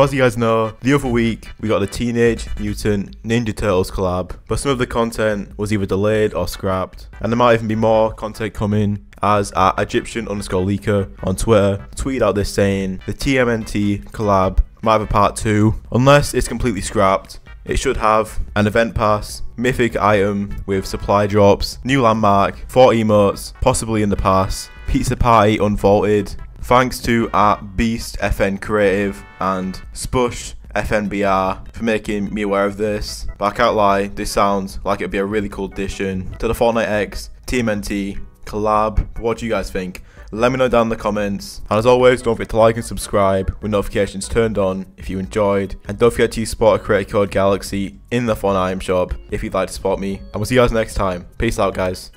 As you guys know, the other week we got the Teenage Mutant Ninja Turtles collab, but some of the content was either delayed or scrapped, and there might even be more content coming as at Egyptian underscore leaker on Twitter tweeted out this saying the TMNT collab might have a part 2 unless it's completely scrapped it should have an event pass, mythic item with supply drops, new landmark, 4 emotes, possibly in the pass, pizza party unvaulted, thanks to at Beast FN Creative and Spush FNBR for making me aware of this. But I can't lie, this sounds like it'd be a really cool addition to the Fortnite X TMNT collab. What do you guys think? Let me know down in the comments. And as always, don't forget to like and subscribe with notifications turned on if you enjoyed. And don't forget to use support a creator code Galixcey in the Fun Item shop if you'd like to support me. And we'll see you guys next time. Peace out, guys.